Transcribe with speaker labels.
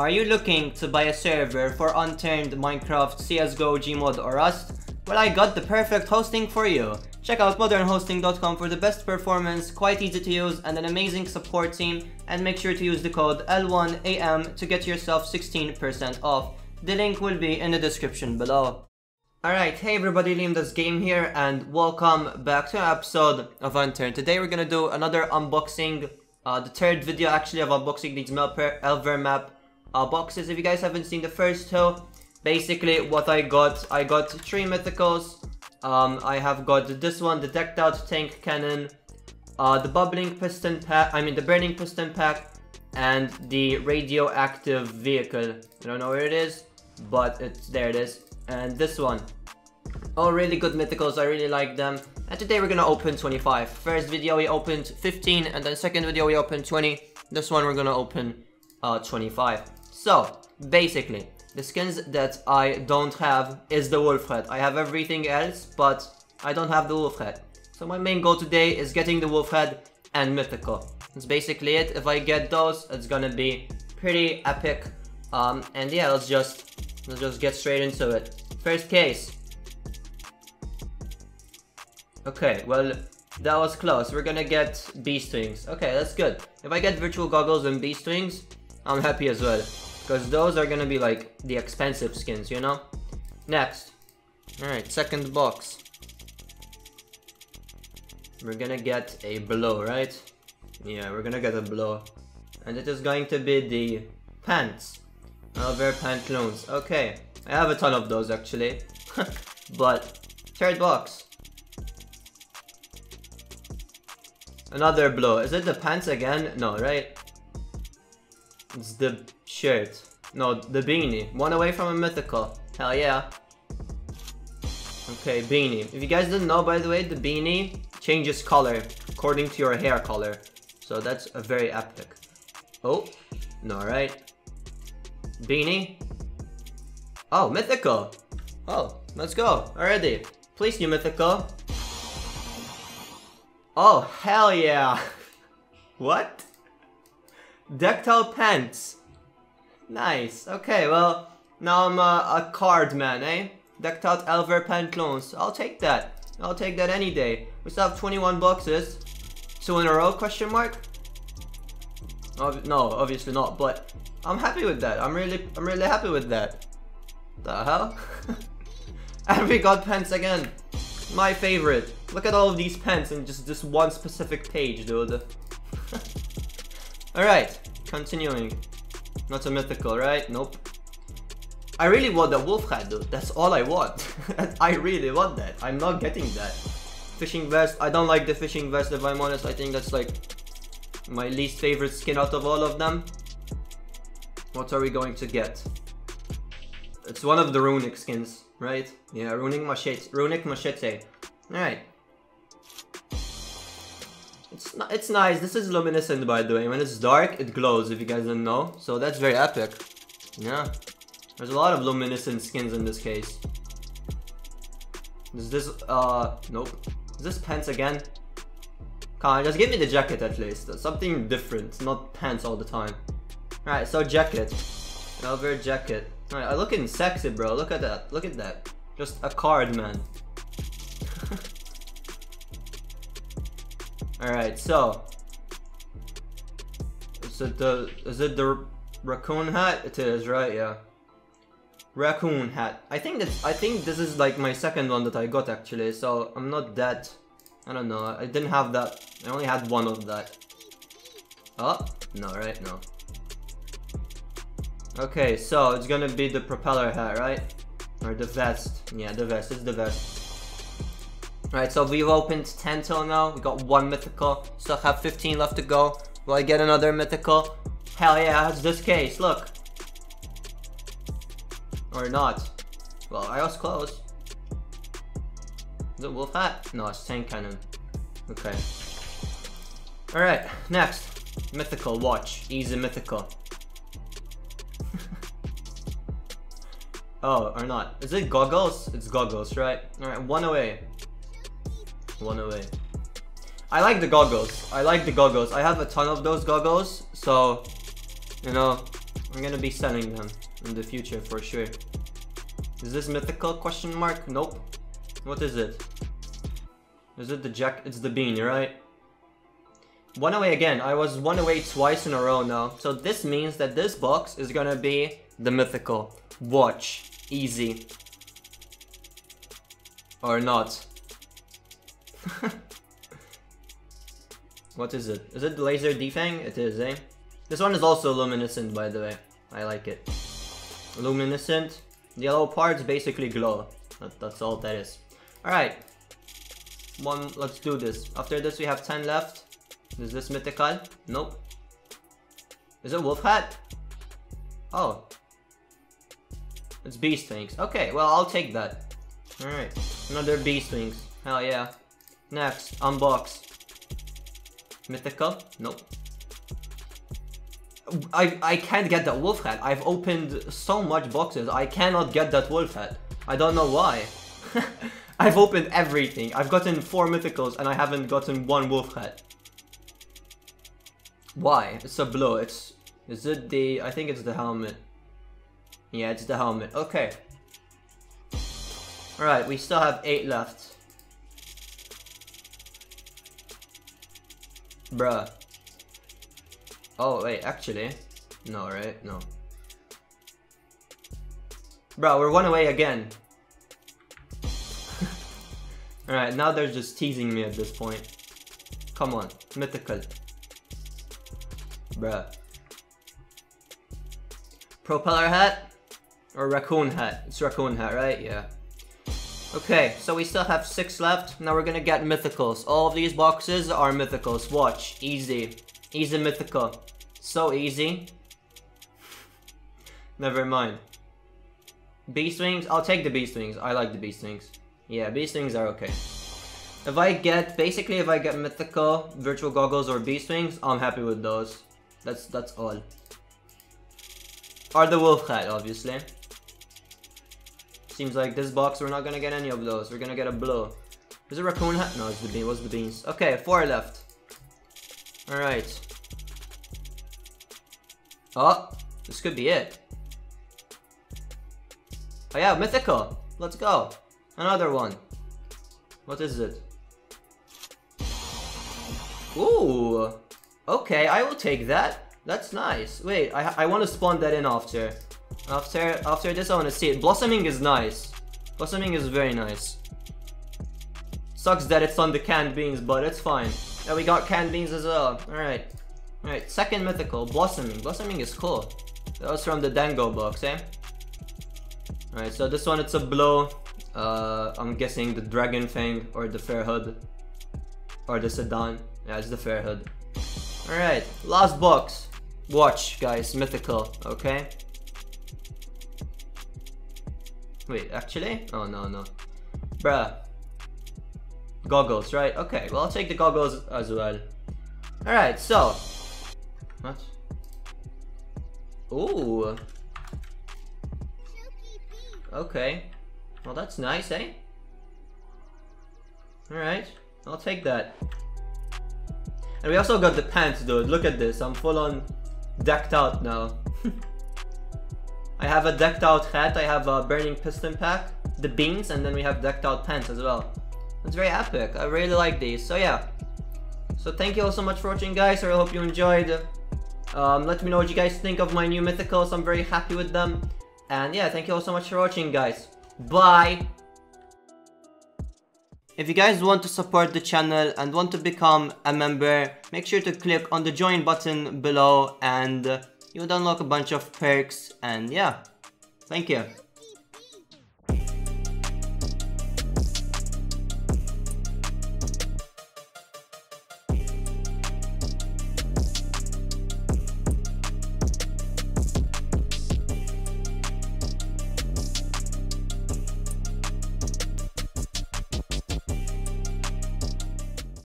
Speaker 1: Are you looking to buy a server for unturned Minecraft, CSGO, Gmod or Rust? Well I got the perfect hosting for you. Check out modernhosting.com for the best performance, quite easy to use and an amazing support team and make sure to use the code L1AM to get yourself 16% off. The link will be in the description below. Alright, hey everybody, Liam Game here and welcome back to an episode of Unturned. Today we're gonna do another unboxing, uh, the third video actually of unboxing Melper Elver map uh, boxes. If you guys haven't seen the first two, basically what I got, I got three mythicals. Um, I have got this one, the decked out tank cannon, uh, the bubbling piston pack, I mean the burning piston pack, and the radioactive vehicle. I don't know where it is, but it's there it is. And this one. All really good mythicals, I really like them. And today we're gonna open 25. First video we opened 15, and then second video we opened 20. This one we're gonna open uh, 25. So, basically, the skins that I don't have is the wolf head. I have everything else, but I don't have the wolf head. So my main goal today is getting the wolf head and mythical. That's basically it. If I get those, it's gonna be pretty epic. Um, and yeah, let's just let's just get straight into it. First case. Okay, well, that was close. We're gonna get beast wings. Okay, that's good. If I get virtual goggles and beast wings, I'm happy as well. Because those are gonna be like the expensive skins, you know? Next. Alright, second box. We're gonna get a blow, right? Yeah, we're gonna get a blow. And it is going to be the pants. Elver pantaloons. Okay. I have a ton of those actually. but third box. Another blow. Is it the pants again? No, right? It's the shirt. No, the beanie. One away from a mythical. Hell yeah. Okay, beanie. If you guys didn't know, by the way, the beanie changes color according to your hair color. So that's a very epic. Oh, no, right? Beanie. Oh, mythical. Oh, let's go already. Please, new mythical. Oh, hell yeah. what? Out pants. Nice. Okay, well, now I'm a, a card man, eh? Decked out Elver Pantaloons. I'll take that. I'll take that any day. We still have 21 boxes. Two in a row, question mark? Ob no, obviously not, but I'm happy with that. I'm really, I'm really happy with that. The hell? and we got pants again. My favorite. Look at all of these pants in just this one specific page, dude. Alright, continuing. Not a mythical, right? Nope. I really want the wolf head, dude. That's all I want. I really want that. I'm not getting that. Fishing vest. I don't like the fishing vest, if I'm honest. I think that's like my least favorite skin out of all of them. What are we going to get? It's one of the runic skins, right? Yeah, runic machete. Runic machete. Alright. It's, it's nice. This is luminescent, by the way. When it's dark, it glows, if you guys didn't know. So that's very epic. Yeah. There's a lot of luminescent skins in this case. Is this, uh, nope. Is this pants again? Come on, just give me the jacket at least. Something different, not pants all the time. Alright, so jacket. Elver jacket. Alright, I looking sexy, bro. Look at that. Look at that. Just a card, man. Alright, so. Is it the is it the raccoon hat? It is, right? Yeah. Raccoon hat. I think that I think this is like my second one that I got actually, so I'm not that I don't know, I didn't have that. I only had one of that. Oh, no, right? No. Okay, so it's gonna be the propeller hat, right? Or the vest. Yeah, the vest. It's the vest. Right, so we've opened 10 till now. We got one mythical. Still have 15 left to go. Will I get another mythical? Hell yeah, it's this case. Look. Or not. Well, I was close. Is it wolf hat? No, it's tank cannon. Okay. Alright, next. Mythical watch. Easy mythical. oh, or not. Is it goggles? It's goggles, right? Alright, one away. One oh away. I like the goggles. I like the goggles. I have a ton of those goggles, so you know, I'm gonna be selling them in the future for sure. Is this mythical question mark? Nope. What is it? Is it the jack? It's the bean, right? One oh away again. I was one oh away twice in a row now. So this means that this box is gonna be the mythical. Watch. Easy. Or not. what is it? Is it laser defang? It is, eh? This one is also luminescent, by the way. I like it. Luminescent. Yellow parts basically glow. That, that's all that is. Alright. One, let's do this. After this we have 10 left. Is this mythical? Nope. Is it wolf hat? Oh. It's beast wings. Okay, well I'll take that. Alright. Another beast wings. Hell yeah. Next, unbox. Mythical? Nope. I, I can't get that wolf hat. I've opened so much boxes. I cannot get that wolf hat. I don't know why. I've opened everything. I've gotten four mythicals and I haven't gotten one wolf hat. Why? It's a blow. It's is it the I think it's the helmet. Yeah, it's the helmet. Okay. Alright, we still have eight left. Bruh. Oh, wait, actually. No, right? No. Bro, we're one away again. Alright, now they're just teasing me at this point. Come on, mythical. Bruh. Propeller hat? Or raccoon hat? It's raccoon hat, right? Yeah. Okay, so we still have six left. Now we're gonna get mythicals. All of these boxes are mythicals. Watch. Easy. Easy mythical. So easy. Never mind. Beast wings? I'll take the beast wings. I like the beast wings. Yeah, beast wings are okay. If I get, basically if I get mythical, virtual goggles or beast wings, I'm happy with those. That's, that's all. Or the wolf hat, obviously. Seems like this box, we're not gonna get any of those. We're gonna get a blow. Is it raccoon hat? No, it's the bean. What's the beans? Okay, four left. Alright. Oh, this could be it. Oh yeah, mythical. Let's go. Another one. What is it? Ooh. Okay, I will take that. That's nice. Wait, I, I want to spawn that in after. After after this, I want to see it. Blossoming is nice. Blossoming is very nice. Sucks that it's on the canned beans, but it's fine. Yeah, we got canned beans as well. Alright. Alright, second mythical, Blossoming. Blossoming is cool. That was from the Dango box, eh? Alright, so this one it's a blow. Uh, I'm guessing the Dragon Fang or the Fair Hood. Or the Sedan. Yeah, it's the Fair Hood. Alright, last box. Watch, guys, mythical, okay? Wait, actually? Oh, no, no. Bruh. Goggles, right? Okay, well, I'll take the goggles as well. Alright, so. What? Ooh. Okay. Well, that's nice, eh? Alright, I'll take that. And we also got the pants, dude. Look at this. I'm full on decked out now. I have a decked out hat. I have a burning piston pack, the beans, and then we have decked out pants as well. It's very epic. I really like these. So yeah. So thank you all so much for watching, guys. I really hope you enjoyed. Um, let me know what you guys think of my new mythicals. I'm very happy with them. And yeah, thank you all so much for watching, guys. Bye! If you guys want to support the channel and want to become a member, make sure to click on the join button below and you'll unlock a bunch of perks and yeah, thank you.